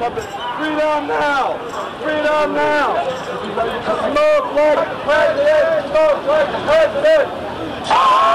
Freedom now! Freedom now! Smoke like the president! Smoke like the president! Ah!